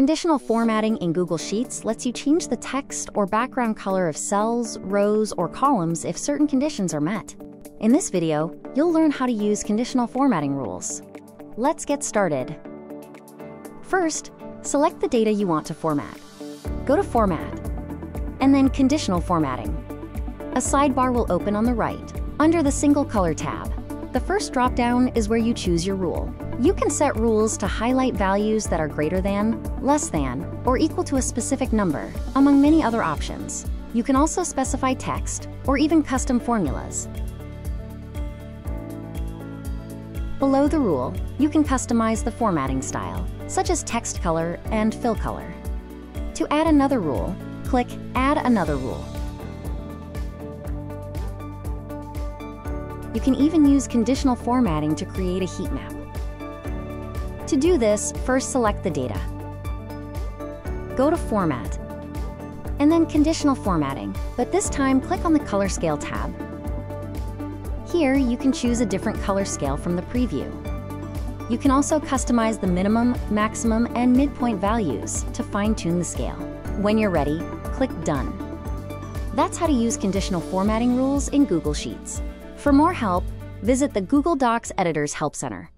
Conditional formatting in Google Sheets lets you change the text or background color of cells, rows, or columns if certain conditions are met. In this video, you'll learn how to use conditional formatting rules. Let's get started. First, select the data you want to format. Go to Format, and then Conditional Formatting. A sidebar will open on the right, under the Single Color tab. The first dropdown is where you choose your rule. You can set rules to highlight values that are greater than, less than, or equal to a specific number, among many other options. You can also specify text or even custom formulas. Below the rule, you can customize the formatting style, such as text color and fill color. To add another rule, click Add another rule. You can even use conditional formatting to create a heat map. To do this, first select the data. Go to Format, and then Conditional Formatting, but this time click on the Color Scale tab. Here, you can choose a different color scale from the preview. You can also customize the minimum, maximum, and midpoint values to fine-tune the scale. When you're ready, click Done. That's how to use conditional formatting rules in Google Sheets. For more help, visit the Google Docs Editor's Help Center.